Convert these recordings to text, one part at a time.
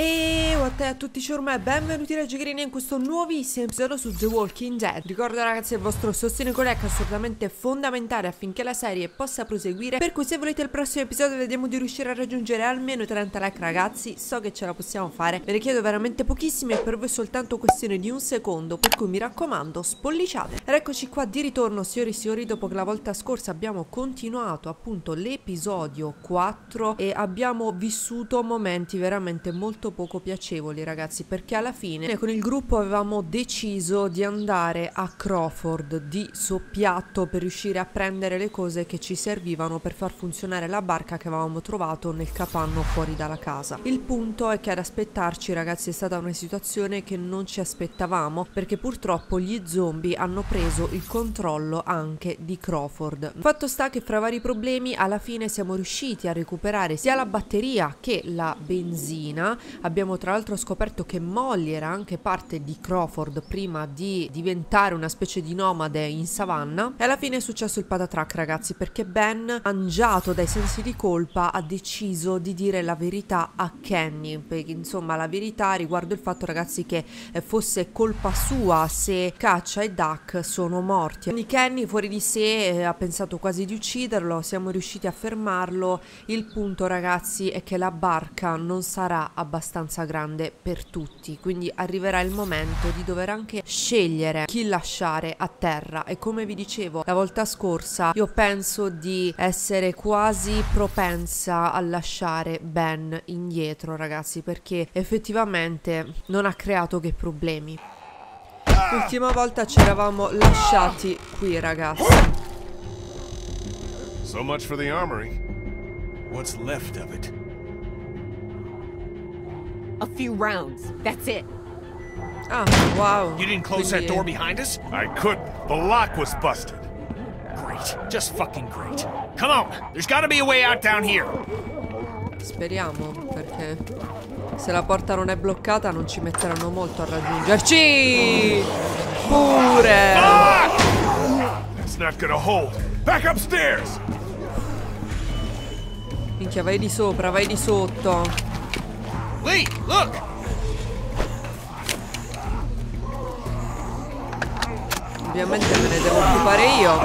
E what a tutti ciurma e benvenuti da Gigrini in questo nuovissimo episodio su The Walking Dead. Ricordo ragazzi il vostro sostegno con è assolutamente fondamentale affinché la serie possa proseguire. Per cui se volete il prossimo episodio vediamo di riuscire a raggiungere almeno 30 like. Ragazzi So che ce la possiamo fare, ve ne chiedo veramente pochissimi e per voi soltanto questione di un secondo Per cui mi raccomando spolliciate. Ed eccoci qua di ritorno signori e signori dopo che la volta scorsa abbiamo continuato appunto l'episodio 4 E abbiamo vissuto momenti veramente molto poco piacevoli ragazzi perché alla fine con il gruppo avevamo deciso di andare a Crawford di soppiatto per riuscire a prendere le cose che ci servivano per far funzionare la barca che avevamo trovato nel capanno fuori dalla casa. Il punto è che ad aspettarci ragazzi è stata una situazione che non ci aspettavamo perché purtroppo gli zombie hanno preso il controllo anche di Crawford. Fatto sta che fra vari problemi alla fine siamo riusciti a recuperare sia la batteria che la benzina Abbiamo tra l'altro scoperto che Molly era anche parte di Crawford prima di diventare una specie di nomade in savanna. E alla fine è successo il patatrack ragazzi perché Ben, mangiato dai sensi di colpa, ha deciso di dire la verità a Kenny. Perché insomma la verità riguardo il fatto ragazzi che eh, fosse colpa sua se Caccia e Duck sono morti. Quindi Kenny fuori di sé eh, ha pensato quasi di ucciderlo, siamo riusciti a fermarlo. Il punto ragazzi è che la barca non sarà abbastanza abbastanza per tutti, quindi arriverà il momento di dover anche scegliere chi lasciare a terra e come vi dicevo la volta scorsa io penso di essere quasi propensa a lasciare Ben indietro ragazzi perché effettivamente non ha creato che problemi. L'ultima volta ci eravamo lasciati qui ragazzi. So much for the armory. What's left of it? A few rounds. That's it. Ah, wow. You didn't close Quindi... that door behind us? I couldn't. The lock was busted. Great. Just fucking great. Come on. There's gotta be a way out down here. Speriamo, perché se la porta non è bloccata non ci metteranno molto a raggiungerci. Pure. It's not gonna hold. Back upstairs. Minchia, vai di sopra, vai di sotto. Lee, look! Ovviamente me ne devo occupare io.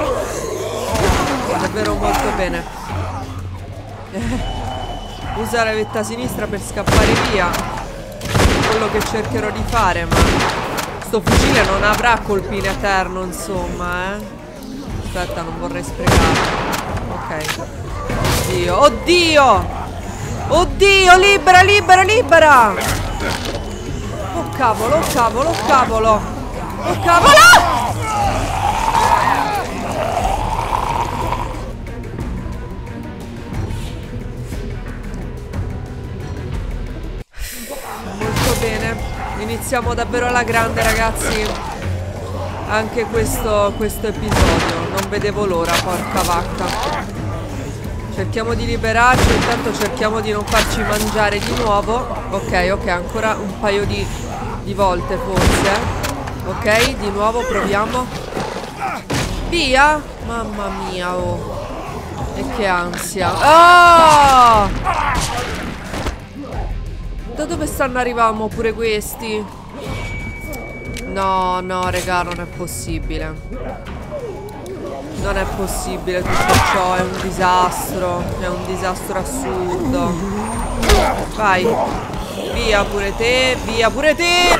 Davvero molto bene. Usa la vetta sinistra per scappare via. Quello che cercherò di fare, ma sto fucile non avrà colpine a terno, insomma, eh. Aspetta, non vorrei sprecarlo. Ok. Oddio, oddio! Oddio, libera, libera, libera! Oh cavolo, oh cavolo, oh cavolo! Oh cavolo! Molto bene. Iniziamo davvero alla grande, ragazzi. Anche questo, questo episodio. Non vedevo l'ora, porca vacca. Cerchiamo di liberarci, intanto cerchiamo di non farci mangiare di nuovo. Ok, ok, ancora un paio di, di volte forse. Ok, di nuovo proviamo. Via! Mamma mia, oh. E che ansia. Oh! Da dove stanno arrivando pure questi? No, no, regà, non è possibile. Non è possibile tutto ciò, è un disastro, è un disastro assurdo. Vai, via pure te, via pure te.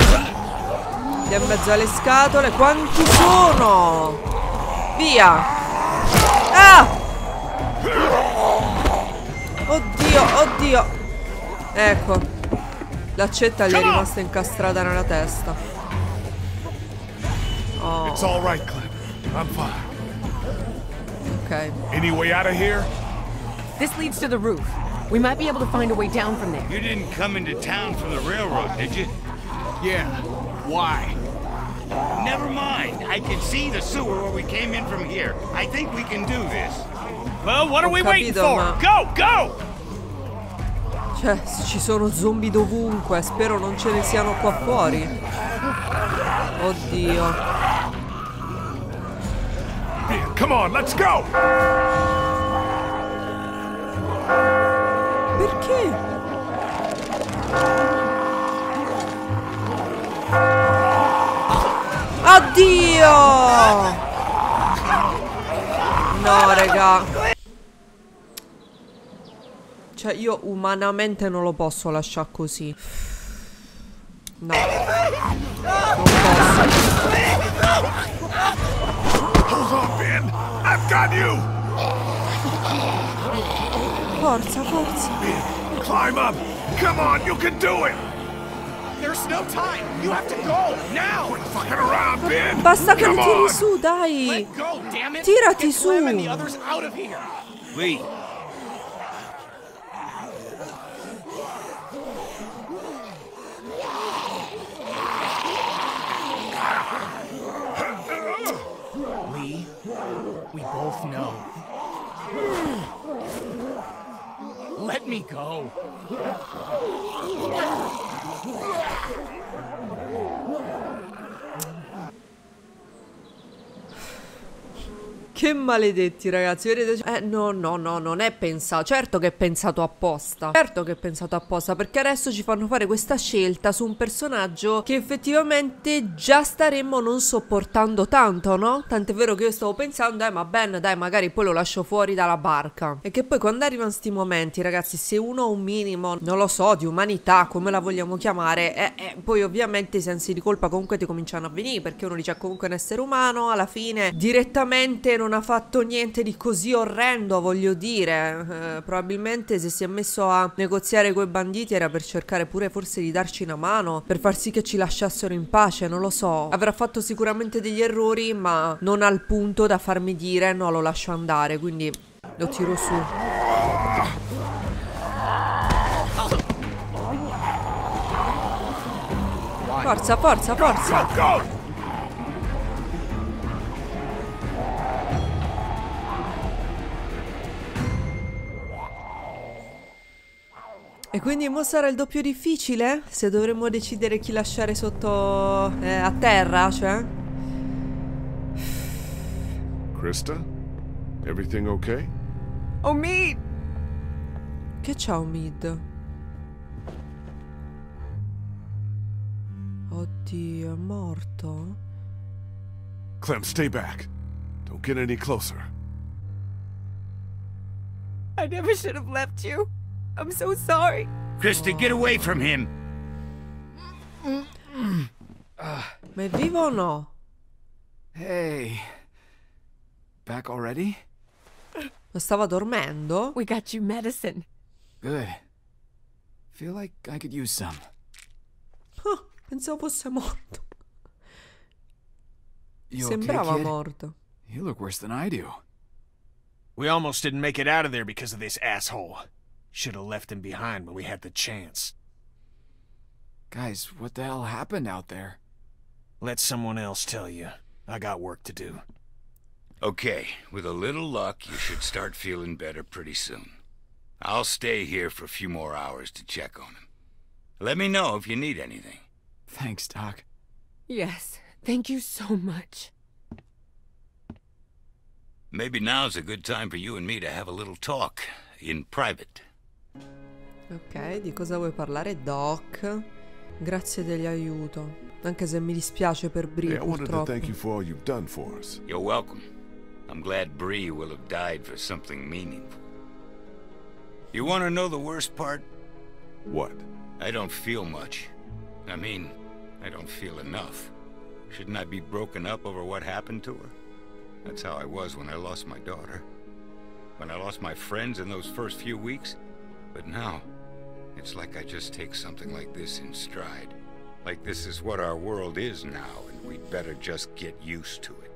Via in mezzo alle scatole, quanti sono? Via. Ah! Oddio, oddio. Ecco, l'accetta gli è rimasta incastrata nella testa. Oh. It's all right, Clem. I'm fine. Okay. Any way out of here? This leads to the roof. We might be able to find a way down from there. You didn't come into town from the railroad, did you? Yeah. Why? Never mind. I can see the sewer where we came in from here. I think we can do this. Well, what are we waiting for? Ma... Go, go! Cioè, ci sono zombie dovunque. Spero non ce ne siano qua fuori. Oddio. Come on, let's go! Perché? Addio! No, raga. Cioè, io umanamente non lo posso lasciare così. No. Non posso. Hold on, Ben. I've got you. Forza, forza. Ben, climb up. Come on, you can do it. There's no time. You have to go now. Quit fucking around, Ben. Basta che Come lo tiri on. su, dai. Let go, damn it. Tirati Get Clem and su. the others out of here. Lee, Lee, we both know. Let me go. Che maledetti ragazzi, vedete? Eh no, no, no, non è pensato. Certo che è pensato apposta. Certo che è pensato apposta, perché adesso ci fanno fare questa scelta su un personaggio che effettivamente già staremmo non sopportando tanto, no? Tant'è vero che io stavo pensando, eh, ma Ben, dai, magari poi lo lascio fuori dalla barca. E che poi quando arrivano sti momenti, ragazzi, se uno ha un minimo, non lo so, di umanità, come la vogliamo chiamare, eh, eh, poi ovviamente i sensi di colpa comunque ti cominciano a venire, perché uno dice "Ah, comunque un essere umano, alla fine direttamente non ha fatto niente di così orrendo, voglio dire. Eh, probabilmente se si è messo a negoziare coi banditi era per cercare pure forse di darci una mano, per far sì che ci lasciassero in pace, non lo so. Avrà fatto sicuramente degli errori, ma non al punto da farmi dire no, lo lascio andare, quindi lo tiro su. Forza, forza, forza. E quindi mo sarà il doppio difficile? Se dovremmo decidere chi lasciare sotto eh, a terra, cioè? Krista, everything okay? Oh, me! Che c'ha un mid? Oddio, è morto? Clem, stay back. Don't get any closer. I never should have left you. I'm so sorry. Krista, get away from him. Ma è vivo no? Hey. Back already? Lo stava dormendo? We got you medicine. Good. Feel like I could use some. Ah, pensavo fosse morto. You Sembrava okay, kid? morto. You look worse than I do. We almost didn't make it out of there because of this asshole. Should have left him behind when we had the chance. Guys, what the hell happened out there? Let someone else tell you. I got work to do. Okay, with a little luck, you should start feeling better pretty soon. I'll stay here for a few more hours to check on him. Let me know if you need anything. Thanks, Doc. Yes, thank you so much. Maybe now's a good time for you and me to have a little talk in private. Ok, di cosa vuoi parlare, Doc? Grazie dell'aiuto. Anche se mi dispiace per Brie, Hey, I wanted to purtroppo. thank you for all you've done for us. You're welcome. I'm glad Bree will have died for something meaningful. You want to know the worst part? What? I don't feel much. I mean, I don't feel enough. Shouldn't I be broken up over what happened to her? That's how I was when I lost my daughter. When I lost my friends in those first few weeks. But now, it's like I just take something like this in stride. Like this is what our world is now, and we'd better just get used to it.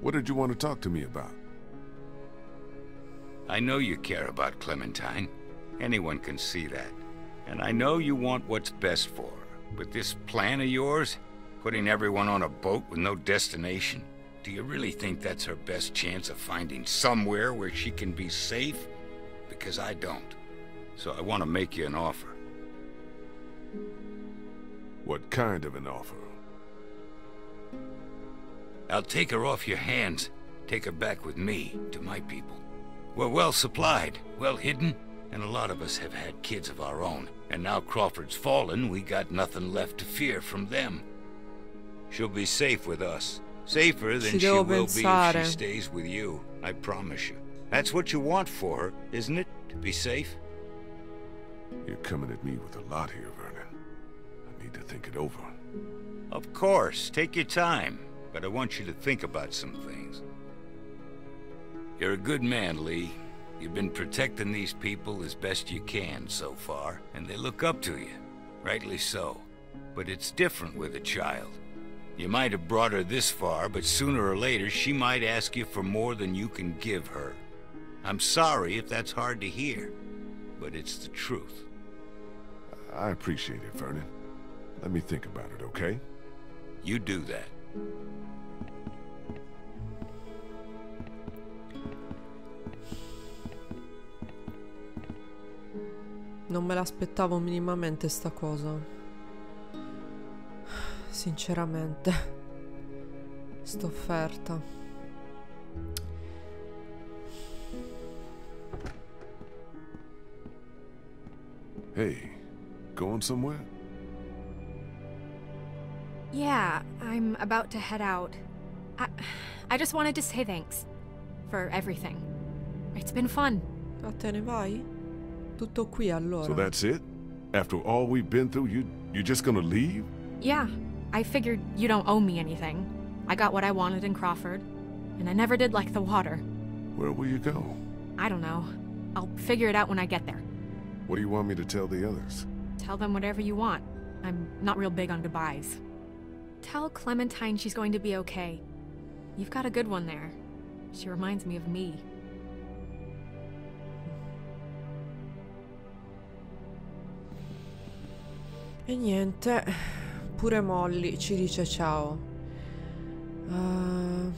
What did you want to talk to me about? I know you care about Clementine. Anyone can see that. And I know you want what's best for her. But this plan of yours, putting everyone on a boat with no destination, do you really think that's her best chance of finding somewhere where she can be safe? Because I don't. So I want to make you an offer. What kind of an offer? I'll take her off your hands, take her back with me to my people. We're well supplied, well hidden, and a lot of us have had kids of our own. And now Crawford's fallen, we got nothing left to fear from them. She'll be safe with us. Safer than Ci she will be if she stays with you. I promise you. That's what you want for her, isn't it? To be safe? You're coming at me with a lot here, Vernon. I need to think it over. Of course. Take your time. But I want you to think about some things. You're a good man, Lee. You've been protecting these people as best you can so far, and they look up to you. Rightly so. But it's different with a child. You might have brought her this far, but sooner or later she might ask you for more than you can give her. I'm sorry if that's hard to hear, but it's the truth. I appreciate it, Vernon. Let me think about it, okay? You do that. Non me l'aspettavo minimamente sta cosa. Sinceramente. Sta offerta. Hey, going somewhere? Yeah, I'm about to head out. I, I just wanted to say thanks for everything. It's been fun. A te ne vai? Tutto qui allora. So that's it? After all we've been through, you you're just gonna leave? Yeah, I figured you don't owe me anything. I got what I wanted in Crawford, and I never did like the water. Where will you go? I don't know. I'll figure it out when I get there. What do you want me to tell the others? Tell them whatever you want. I'm not real big on goodbyes. Tell Clementine she's going to be okay. You've got a good one there. She reminds me of me. E niente, pure Molly ci dice ciao. Uh,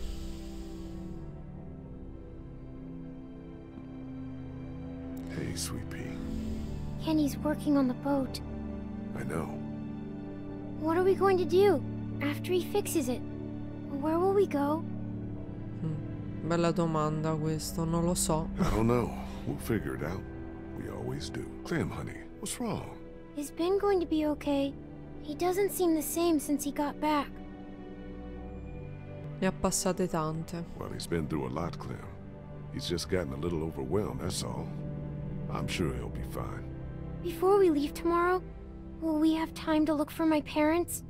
Hey, sweet pea. Kenny's working on the boat. I know. What are we going to do after he fixes it? Where will we go? Hmm. bella domanda questo, non lo so. I don't know. We'll figure it out. We always do. Clem, honey, what's wrong? Is Ben going to be okay? He doesn't seem the same since he got back. Ne ha passate tante. Well, he's been through a lot, Clem. He's just gotten a little overwhelmed, that's all. I'm sure he'll be fine. Before we leave tomorrow, will we have time to look for my parents?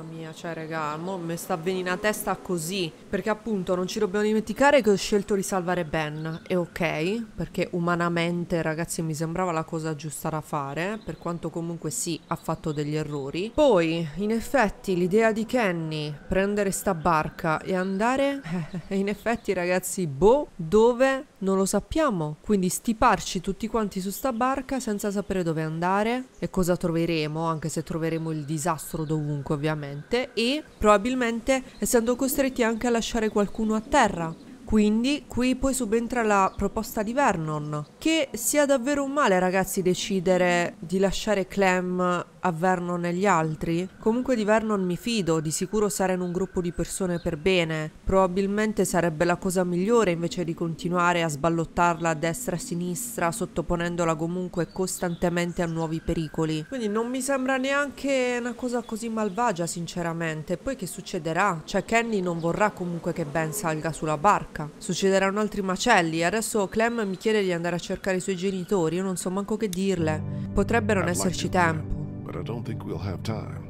Mamma mia, cioè, raga, mi sta venendo a testa così. Perché appunto non ci dobbiamo dimenticare che ho scelto di salvare Ben. E ok, perché umanamente, ragazzi, mi sembrava la cosa giusta da fare. Per quanto comunque sì, ha fatto degli errori. Poi, in effetti, l'idea di Kenny prendere sta barca e andare. in effetti, ragazzi, boh, dove? Non lo sappiamo. Quindi stiparci tutti quanti su sta barca senza sapere dove andare e cosa troveremo, anche se troveremo il disastro dovunque, ovviamente. E probabilmente essendo costretti anche a lasciare qualcuno a terra. Quindi qui poi subentra la proposta di Vernon. Che sia davvero un male, ragazzi, decidere di lasciare Clem a Vernon e gli altri. Comunque di Vernon mi fido, di sicuro sarà in un gruppo di persone per bene. Probabilmente sarebbe la cosa migliore invece di continuare a sballottarla a destra e a sinistra, sottoponendola comunque costantemente a nuovi pericoli. Quindi non mi sembra neanche una cosa così malvagia, sinceramente. Poi che succederà? Cioè Kenny non vorrà comunque che Ben salga sulla barca. Succederanno altri macelli. Adesso Clem mi chiede di andare a cercare i suoi genitori. Io non so manco che dirle. Potrebbe non esserci tempo. But I don't think we'll have time.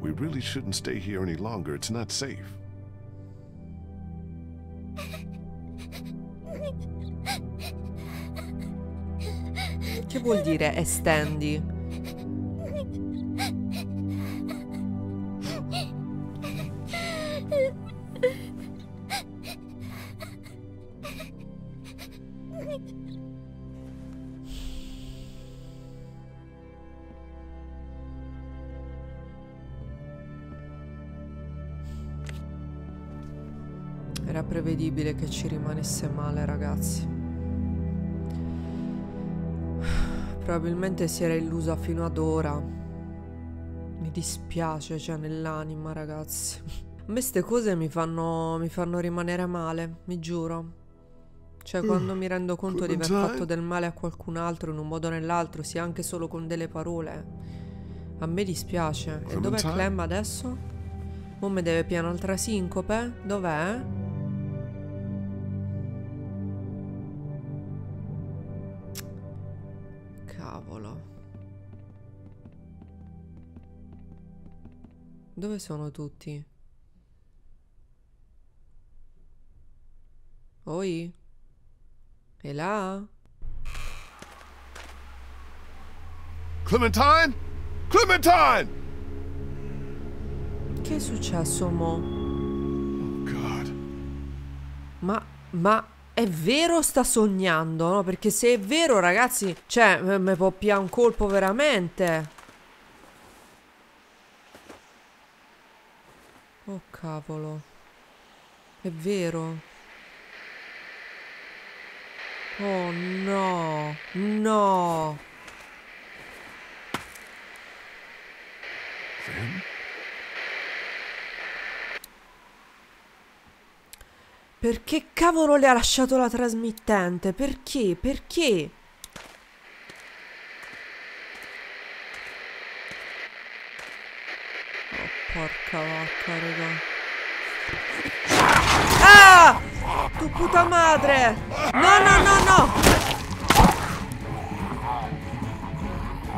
We really shouldn't stay here any longer. It's not safe. Che vuol dire estendi? Era prevedibile che ci rimanesse male, ragazzi. Probabilmente si era illusa fino ad ora. Mi dispiace, cioè, nell'anima, ragazzi. A me ste cose mi fanno, mi fanno rimanere male, mi giuro. Cioè, quando mi rendo conto di aver Clementine? fatto del male a qualcun altro in un modo o nell'altro, sia anche solo con delle parole, A me dispiace. E dov'è? Clem adesso? Mo mi deve piano un'altra sincope? Dov'è? Dove sono tutti? Oi? E là? Clementine? Clementine! Che è successo mo? Oh, God. Ma, ma è vero sta sognando? No? Perché se è vero, ragazzi, cioè, mi può piare un colpo veramente. Oh cavolo. È vero. Oh no, no. Perché cavolo le ha lasciato la trasmittente? Perché? Perché? Oh, porca vacca, raga. Ah! Puta madre! No, no, no, no!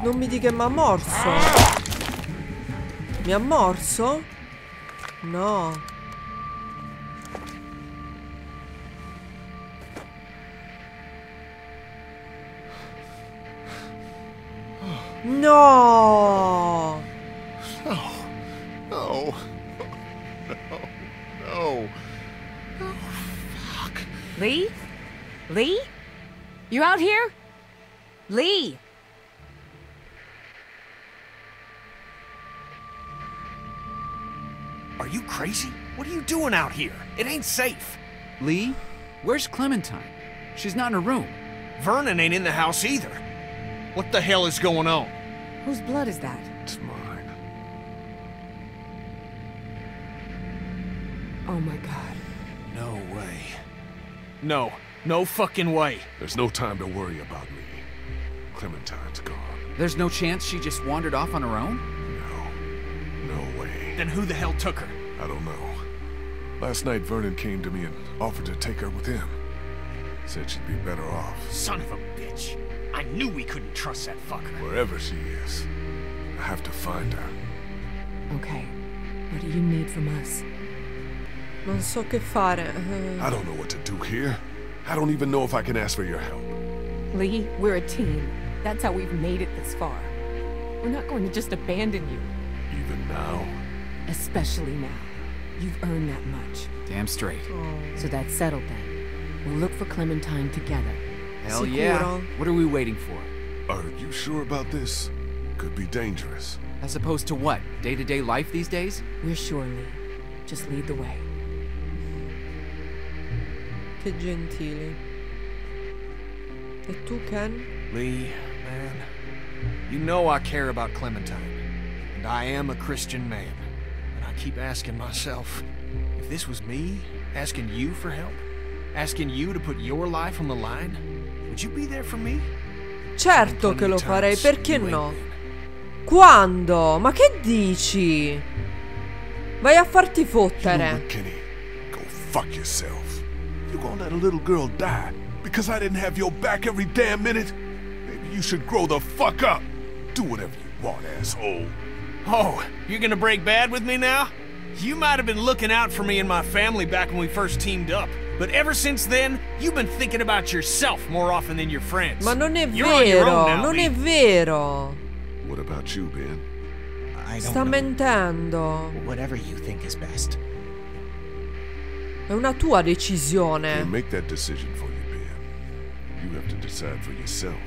Non mi dica che mi ha morso. Mi ha morso? No. No! You out here? Lee! Are you crazy? What are you doing out here? It ain't safe. Lee? Where's Clementine? She's not in her room. Vernon ain't in the house either. What the hell is going on? Whose blood is that? It's mine. Oh my god. No way. No, no fucking way. There's no time to worry about me. Clementine's gone. There's no chance she just wandered off on her own? No. No way. Then who the hell took her? I don't know. Last night, Vernon came to me and offered to take her with him. Said she'd be better off Son of a bitch. I knew we couldn't trust that fucker. wherever she is. I have to find her. Okay. What do you need from us? Non so che fare. I don't know what to do here. I don't even know if I can ask for your help. Lee, we're a team. That's how we've made it this far. We're not going to just abandon you. Even now. Especially now. You've earned that much. Damn straight. Oh. So that's settled then. We'll look for Clementine together. Hell Sicuro? yeah. What are we waiting for? Are you sure about this? Could be dangerous. As opposed to what? Day to day life these days? We're sure, Lee. Just lead the way. Che gentili. E tu, Ken? Lee, man, you know I care about Clementine. And I am a Christian man. And I keep asking myself, if this was me, asking you for help, asking you to put your life on the line, would you be there for me? Certo che lo farei, perché no? Quando? Ma che dici? Vai a farti You fottere. Kenny? Go fuck yourself. You gonna let a little girl die because I didn't have your back every damn minute? Maybe you should grow the fuck up. Do whatever you want, asshole. Oh, you're gonna break bad with me now? You might have been looking out for me and my family back when we first teamed up. But ever since then, you've been thinking about yourself more often than your friends. Ma non è You're on your vero, own now, non Lee. è vero. What about you, Ben? I don't Sta know. mentendo. Whatever you think is best. È una tua decisione. make that decision for you, Ben. You have to decide for yourself.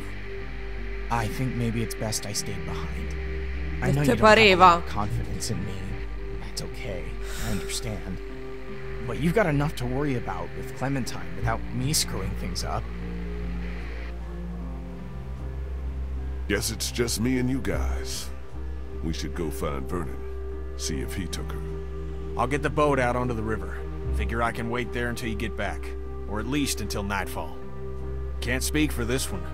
I think maybe it's best I stayed behind. I know te you don't have a pareva. confidence in me. That's okay. I understand. But you've got enough to worry about with Clementine without me screwing things up. Guess it's just me and you guys. We should go find Vernon. See if he took her. I'll get the boat out onto the river. Figure I can wait there until you get back, or at least until nightfall. Can't speak for this one.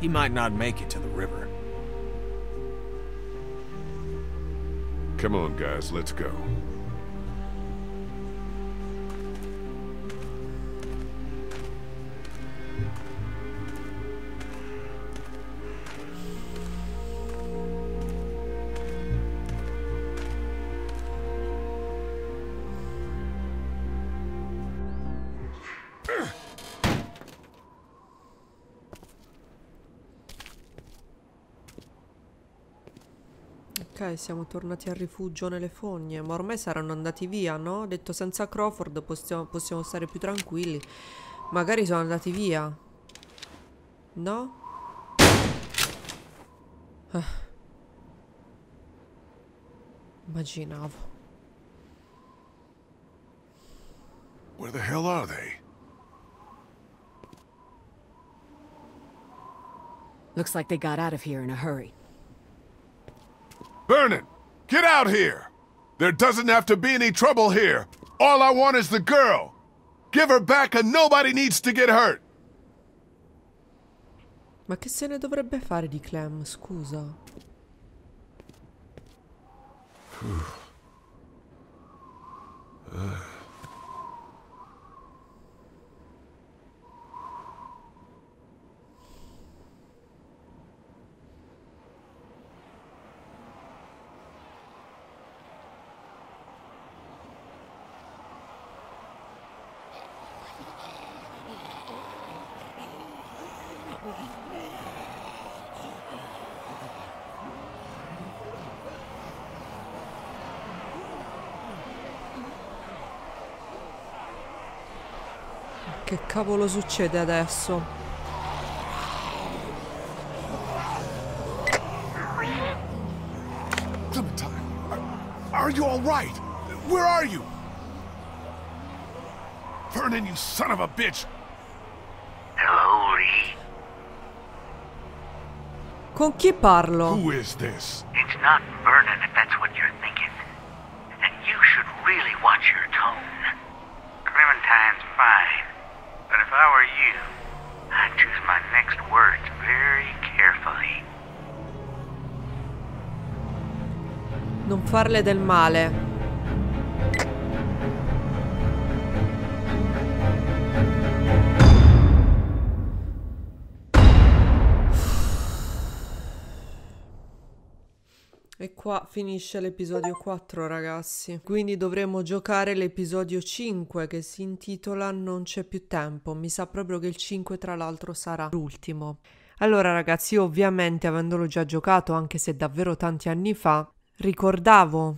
He might not make it to the river. Come on, guys, let's go. Ok, siamo tornati al rifugio nelle fogne, ma ormai saranno andati via, no? Ho detto senza Crawford possiamo, possiamo stare più tranquilli. Magari sono andati via. No? Ah. Immaginavo. Where the hell are they? Looks like they got out of here in a hurry. Vernon, get out here! There doesn't have to be any trouble here. All I want is the girl. Give her back and nobody needs to get hurt. Ma che se ne dovrebbe fare di Clem, scusa? Che cavolo succede adesso? Clementine, are, are you all right? Where are you? Vernon, you son of a bitch! Hello, Lee. Con chi parlo? Who is this? It's not Vernon if that's what you're thinking. And you should really watch your tone. Clementine's fine. But if I were you, I'd choose my next words very carefully. Non farle del male. E qua finisce l'episodio 4 ragazzi, quindi dovremo giocare l'episodio 5 che si intitola Non c'è più tempo, mi sa proprio che il 5 tra l'altro sarà l'ultimo. Allora ragazzi, io ovviamente avendolo già giocato anche se davvero tanti anni fa, ricordavo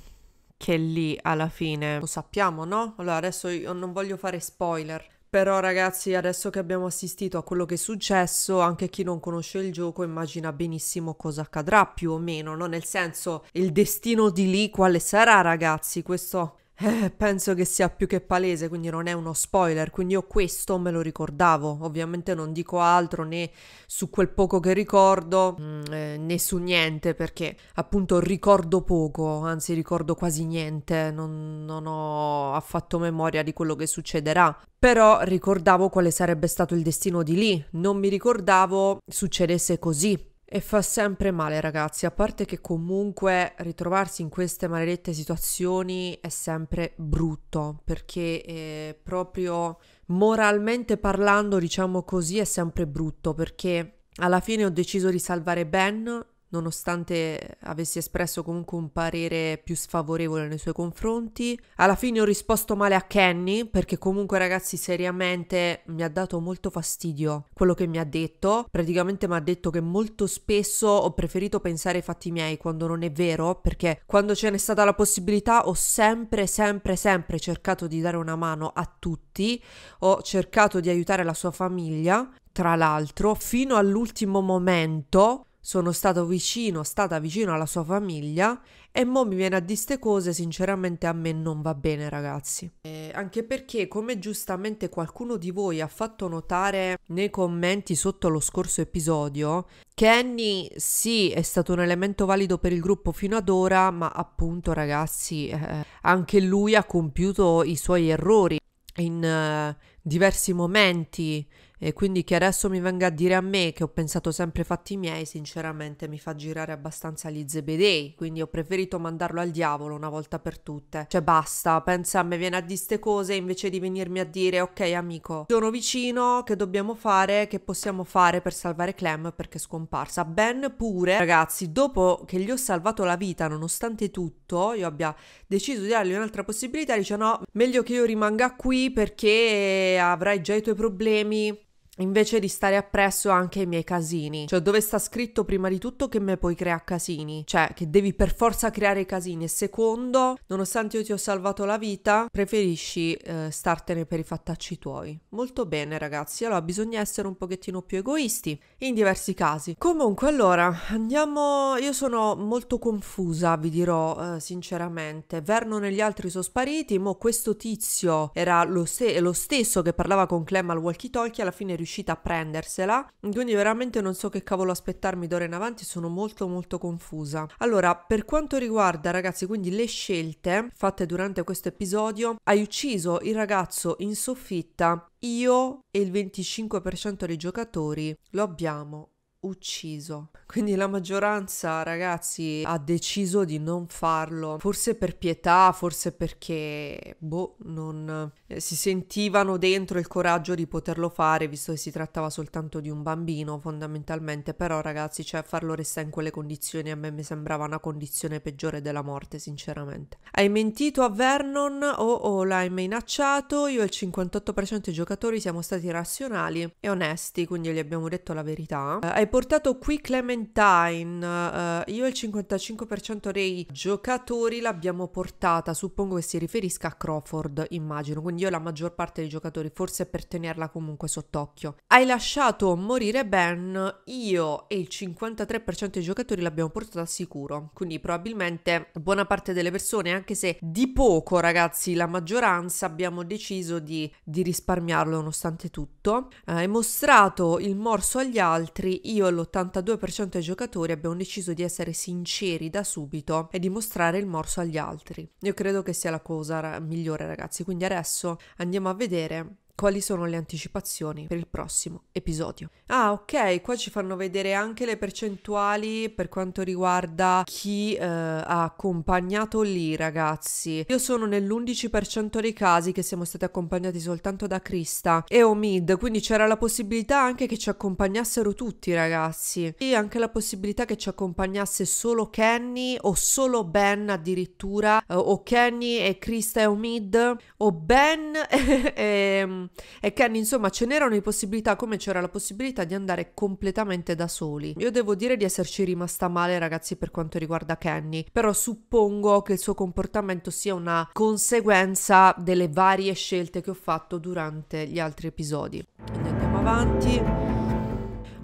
che lì alla fine lo sappiamo, no? Allora adesso io non voglio fare spoiler, però ragazzi, adesso che abbiamo assistito a quello che è successo, anche chi non conosce il gioco immagina benissimo cosa accadrà più o meno, no? Nel senso, il destino di lì quale sarà, ragazzi? Questo eh, penso che sia più che palese, quindi non è uno spoiler, quindi io questo me lo ricordavo, ovviamente non dico altro né su quel poco che ricordo mm, eh, né su niente perché appunto ricordo poco, anzi ricordo quasi niente, non, non ho affatto memoria di quello che succederà, però ricordavo quale sarebbe stato il destino di lì, non mi ricordavo succedesse così. E fa sempre male, ragazzi, a parte che comunque ritrovarsi in queste maledette situazioni è sempre brutto, perché eh, proprio moralmente parlando, diciamo così, è sempre brutto, perché alla fine ho deciso di salvare Ben, nonostante avessi espresso comunque un parere più sfavorevole nei suoi confronti. Alla fine ho risposto male a Kenny, perché comunque ragazzi seriamente mi ha dato molto fastidio quello che mi ha detto. Praticamente mi ha detto che molto spesso ho preferito pensare ai fatti miei quando non è vero, perché quando ce n'è stata la possibilità ho sempre, sempre, sempre cercato di dare una mano a tutti, ho cercato di aiutare la sua famiglia. Tra l'altro, fino all'ultimo momento sono stato vicino, stata vicino alla sua famiglia e mo mi viene a dire ste cose, sinceramente a me non va bene ragazzi. Eh, anche perché, come giustamente qualcuno di voi ha fatto notare nei commenti sotto lo scorso episodio, Kenny sì è stato un elemento valido per il gruppo fino ad ora, ma appunto ragazzi eh, anche lui ha compiuto i suoi errori in uh, diversi momenti E quindi che adesso mi venga a dire a me che ho pensato sempre fatti miei, sinceramente mi fa girare abbastanza gli zebedei. Quindi ho preferito mandarlo al diavolo una volta per tutte. Cioè basta, pensa a me viene a dire ste cose invece di venirmi a dire ok amico, sono vicino, che dobbiamo fare, che possiamo fare per salvare Clem perché è scomparsa. Ben pure, ragazzi, dopo che gli ho salvato la vita nonostante tutto, io abbia deciso di dargli un'altra possibilità, dice no, meglio che io rimanga qui perché avrai già i tuoi problemi, invece di stare appresso anche ai miei casini. Cioè, dove sta scritto prima di tutto che me puoi creare casini, cioè che devi per forza creare casini. E secondo, nonostante io ti ho salvato la vita, preferisci eh, startene per i fattacci tuoi. Molto bene, ragazzi. Allora, bisogna essere un pochettino più egoisti in diversi casi. Comunque, allora, andiamo. Io sono molto confusa, vi dirò eh, sinceramente. Vernon e gli altri sono spariti. Mo questo tizio era lo, lo stesso che parlava con Clem al walkie-talkie. Alla fine è riuscita a prendersela. Quindi veramente non so che cavolo aspettarmi d'ora in avanti, sono molto molto confusa. Allora, per quanto riguarda ragazzi, quindi le scelte fatte durante questo episodio, hai ucciso il ragazzo in soffitta, io e il 25% dei giocatori lo abbiamo ucciso. Quindi la maggioranza, ragazzi, ha deciso di non farlo. Forse per pietà, forse perché, boh, non eh, si sentivano dentro il coraggio di poterlo fare, visto che si trattava soltanto di un bambino, fondamentalmente. Però, ragazzi, cioè, farlo restare in quelle condizioni a me mi sembrava una condizione peggiore della morte, sinceramente. Hai mentito a Vernon o, o l'hai minacciato? Io e il 58% dei giocatori siamo stati razionali e onesti, quindi gli abbiamo detto la verità. Eh, hai portato qui Clementine, uh, io e il 55% dei giocatori l'abbiamo portata, suppongo che si riferisca a Crawford, immagino, quindi io la maggior parte dei giocatori, forse per tenerla comunque sott'occhio. Hai lasciato morire Ben, io e il 53% dei giocatori l'abbiamo portata sicuro, quindi probabilmente buona parte delle persone, anche se di poco ragazzi, la maggioranza abbiamo deciso di, di risparmiarlo nonostante tutto. Uh, hai mostrato il morso agli altri, io e l'82% dei giocatori abbiamo deciso di essere sinceri da subito e di mostrare il morso agli altri. Io credo che sia la cosa migliore, ragazzi. Quindi adesso andiamo a vedere quali sono le anticipazioni per il prossimo episodio. Ah, ok, qua ci fanno vedere anche le percentuali per quanto riguarda chi eh, ha accompagnato lì, ragazzi. Io sono nell'11% dei casi che siamo stati accompagnati soltanto da Krista e Omid, quindi c'era la possibilità anche che ci accompagnassero tutti, ragazzi. E anche la possibilità che ci accompagnasse solo Kenny o solo Ben addirittura, eh, o Kenny e Krista e Omid, o Ben e e Kenny, insomma, ce n'erano le possibilità come c'era la possibilità di andare completamente da soli. Io devo dire di esserci rimasta male, ragazzi, per quanto riguarda Kenny, però suppongo che il suo comportamento sia una conseguenza delle varie scelte che ho fatto durante gli altri episodi. Quindi andiamo avanti.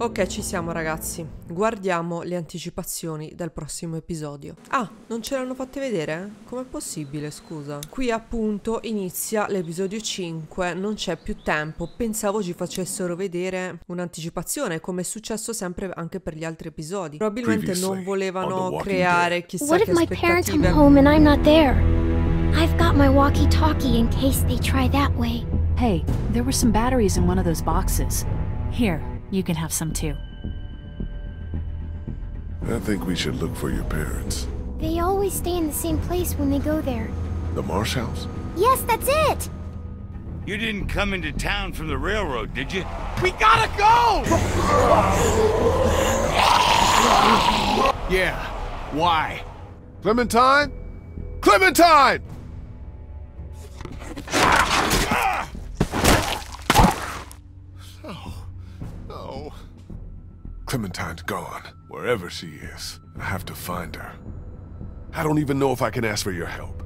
Ok, ci siamo ragazzi. Guardiamo le anticipazioni del prossimo episodio. Ah, non ce l'hanno fatte vedere? Com'è possibile, scusa? Qui appunto inizia l'episodio 5, non c'è più tempo. Pensavo ci facessero vedere un'anticipazione, come è successo sempre anche per gli altri episodi. Probabilmente non volevano creare chissà What che if my parents come aspettative. home and I'm not there? I've got my walkie-talkie in case they try that way. Hey, there were some batteries in one of those boxes. Here, you can have some too. I think we should look for your parents. They always stay in the same place when they go there. The Marsh House? Yes, that's it! You didn't come into town from the railroad, did you? We gotta go! yeah, why? Clementine? Clementine! No. No. Clementine's gone, wherever she is. I have to find her. I don't even know if I can ask for your help.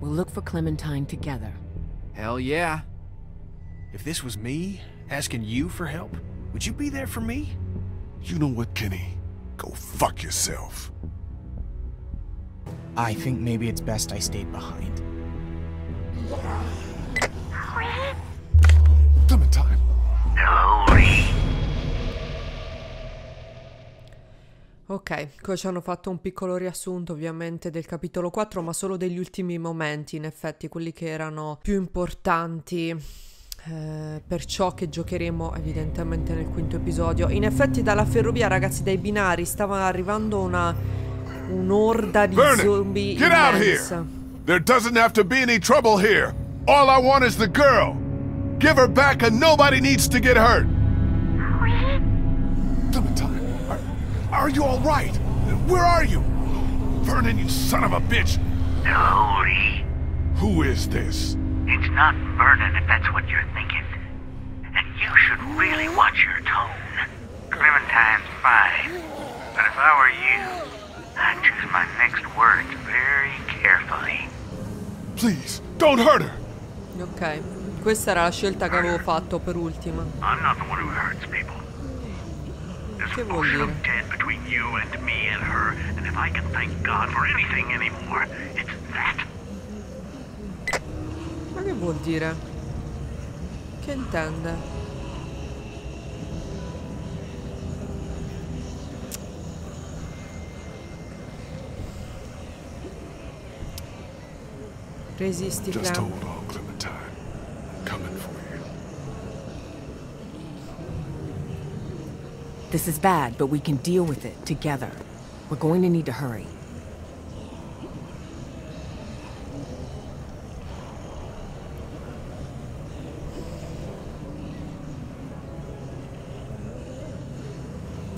We'll look for Clementine together. Hell yeah. If this was me, asking you for help, would you be there for me? You know what, Kenny? Go fuck yourself. I think maybe it's best I stayed behind. Clementine. Hurry. Ok, qua ci hanno fatto un piccolo riassunto ovviamente del capitolo 4, ma solo degli ultimi momenti, in effetti, quelli che erano più importanti. eh, per ciò che giocheremo evidentemente nel quinto episodio. In effetti dalla ferrovia, ragazzi, dai binari stava arrivando una un'orda di Vernon, zombie get out here! There doesn't have to be any trouble here. All I want is the girl. Give her back and nobody needs to get hurt. Clementine, are, are you all right? Where are you? Vernon, you son of a bitch. No, Who is this? It's not Vernon if that's what you're thinking. And you should really watch your tone. Clementine's fine. But if I were you, I'd choose my next words very carefully. Please, don't hurt her. Ok, questa era la scelta che avevo fatto per ultima. I'm not the one who hurts people. There's Che a vuol portion of dead between you and me and her, and if I can thank God for anything anymore, it's that. Ma che vuol dire? Che intende? Resisti, Just hold on, Clementine. Coming for you. This is bad, but we can deal with it together. We're going to need to hurry.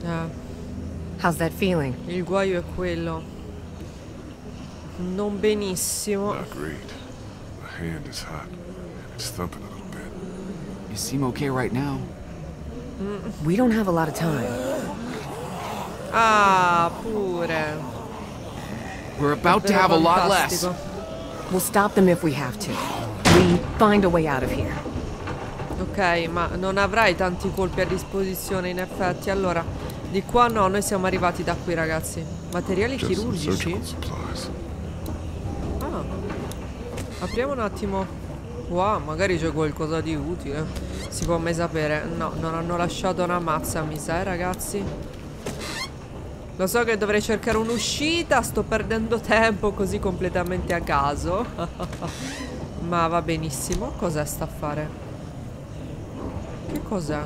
Eh, How's that feeling? il guaio è quello. Non benissimo. Not great. My hand is hot. It's thumping a little bit. You seem okay right now. We don't have a lot of time. Ah, pure. We're about to have a lot less. We'll stop them if we have to. We find a way out of here. Ok, ma non avrai tanti colpi a disposizione in effetti. Allora, di qua no, noi siamo arrivati da qui ragazzi. Materiali Just chirurgici? surgical supplies. Ah. Apriamo un attimo. Wow, magari c'è qualcosa di utile. Si può mai sapere. No, non hanno lasciato una mazza, mi sa, eh, ragazzi. Lo so che dovrei cercare un'uscita, sto perdendo tempo così completamente a caso. Ma va benissimo. Cos'è sta a fare? Che cos'è?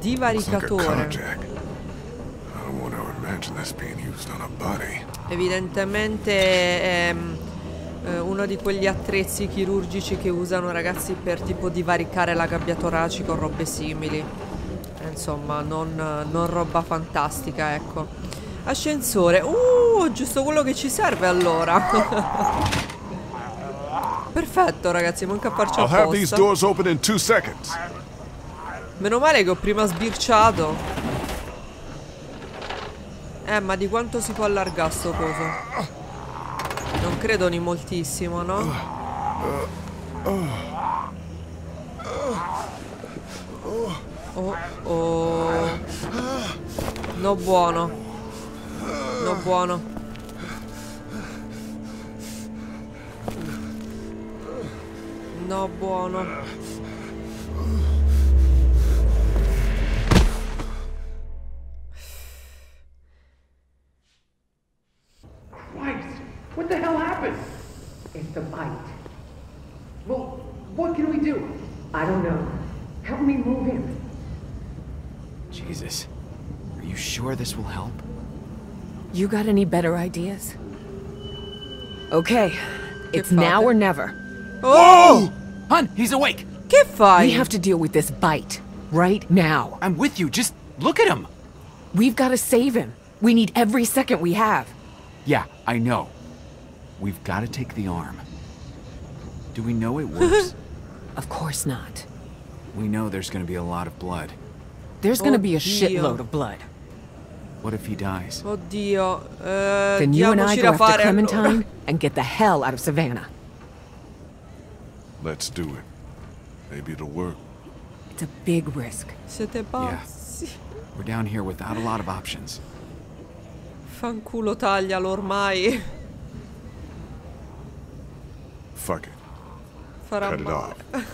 Divaricatore. Evidentemente è mm, eh, uno di quegli attrezzi chirurgici che usano ragazzi per tipo divaricare la gabbia toracica o robe simili. Eh, Insomma, non, non roba fantastica, ecco. Ascensore. Uh, giusto quello che ci serve allora. Perfetto, ragazzi, manca farci have these apposta. Meno male che ho prima sbirciato. Eh, ma di quanto si può allargare sto coso? Non credo di moltissimo, no? Oh, oh. No buono. No buono. No buono. The bite. Well, what can we do? I don't know. Help me move him. Jesus. Are you sure this will help? You got any better ideas? Okay, it's fate. now or never. Oh! Hun, he's awake! Get fai? We have to deal with this bite right now. I'm with you, just look at him! We've got to save him. We need every second we have. Yeah, I know. We've got to take the arm. Do we know it works? Of course not. we know there's gonna be a lot of blood. There's gonna be a Oddio. shitload of blood. What if he dies? Oddio. Eh, Then you and I diamoci go da after fare Clementine and get the hell out of Savannah. Let's do it. Maybe it'll work. It's a big risk. Siete pazzi. We're down here without a lot of options. Fanculo taglialo ormai. Fuck it. Farà Cut it off.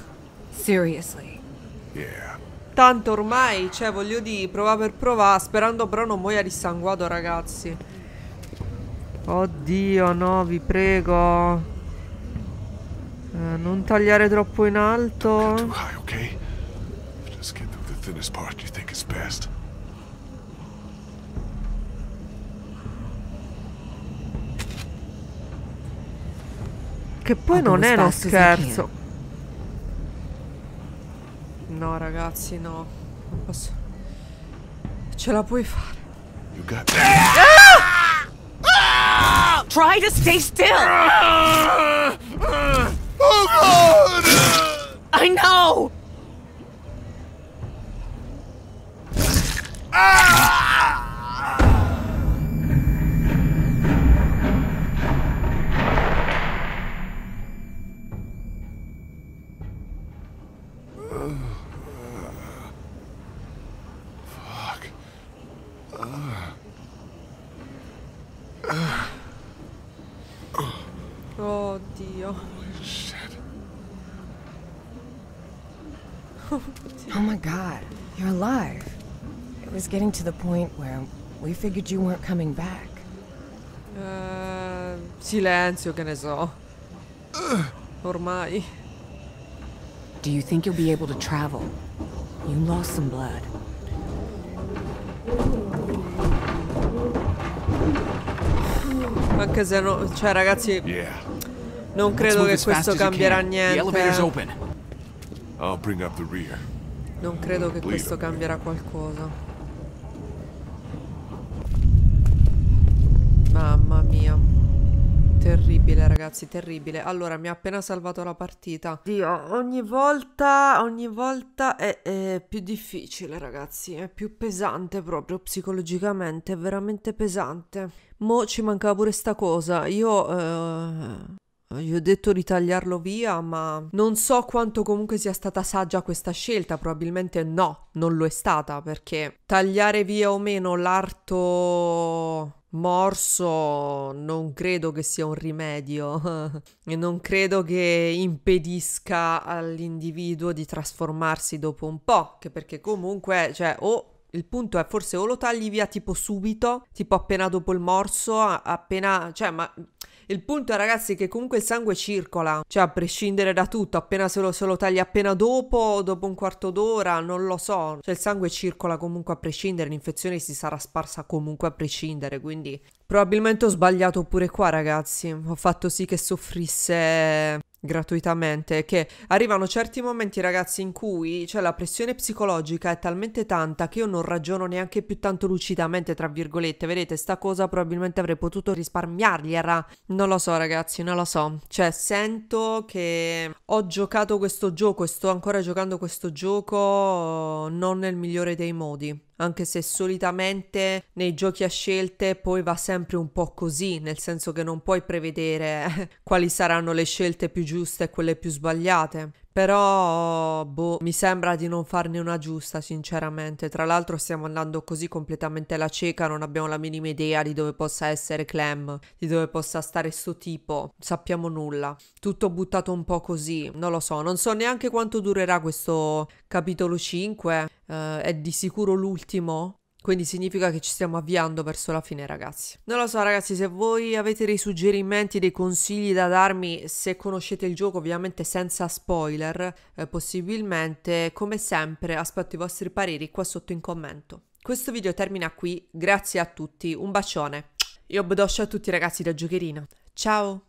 Seriously. Yeah. Tanto ormai, cioè voglio dire, prova per provare, sperando però non muoia dissanguato, ragazzi. Oddio, no, vi prego. Eh, non tagliare troppo in alto. Too high, okay? Just get through the thinnest part you think is best. Che poi go non è uno scherzo. No, ragazzi, no. Non posso. Ce la puoi fare. You got Try to stay still! Oh god! I know! Fuck. Was getting to the point where we figured you weren't coming back. Eh, silenzio, che ne so. Ormai. Do you think you'll be able to travel? You lost some blood. Anche se no. Cioè, ragazzi. Yeah. Non credo che questo cambierà can. The elevator's niente. open. I'll bring up the rear. Non credo che questo cambierà qualcosa. Mamma mia. Terribile ragazzi, terribile. Allora, mi ha appena salvato la partita. Dio, ogni volta, ogni volta è, è più difficile ragazzi, è più pesante proprio psicologicamente, è veramente pesante. Mo' ci mancava pure sta cosa. Io... eh, gli ho detto di tagliarlo via, ma non so quanto comunque sia stata saggia questa scelta. Probabilmente no, non lo è stata perché tagliare via o meno l'arto morso non credo che sia un rimedio e non credo che impedisca all'individuo di trasformarsi dopo un po', che perché comunque, cioè, o il punto è forse o lo tagli via tipo subito, tipo appena dopo il morso, appena, cioè, ma il punto è, ragazzi, che comunque il sangue circola, cioè a prescindere da tutto, appena se lo, se lo tagli appena dopo, dopo un quarto d'ora, non lo so. Cioè il sangue circola comunque a prescindere, l'infezione si sarà sparsa comunque a prescindere, quindi probabilmente ho sbagliato pure qua, ragazzi. Ho fatto sì che soffrisse gratuitamente che arrivano certi momenti ragazzi in cui cioè la pressione psicologica è talmente tanta che io non ragiono neanche più tanto lucidamente tra virgolette. Vedete sta cosa probabilmente avrei potuto risparmiargliela non lo so ragazzi non lo so. Cioè sento che ho giocato questo gioco e sto ancora giocando questo gioco non nel migliore dei modi anche se solitamente nei giochi a scelte poi va sempre un po' così, nel senso che non puoi prevedere quali saranno le scelte più giuste e quelle più sbagliate. Però, boh, mi sembra di non farne una giusta, sinceramente. Tra l'altro stiamo andando così completamente alla cieca, non abbiamo la minima idea di dove possa essere Clem, di dove possa stare sto tipo. Sappiamo nulla. Tutto buttato un po' così, non lo so. Non so neanche quanto durerà questo capitolo 5. Eh, è di sicuro l'ultimo. Quindi significa che ci stiamo avviando verso la fine, ragazzi. Non lo so, ragazzi, se voi avete dei suggerimenti, dei consigli da darmi, se conoscete il gioco, ovviamente senza spoiler, eh, possibilmente, come sempre, aspetto i vostri pareri qua sotto in commento. Questo video termina qui, grazie a tutti, un bacione. Io bdoscio a tutti ragazzi da giocherina. Ciao!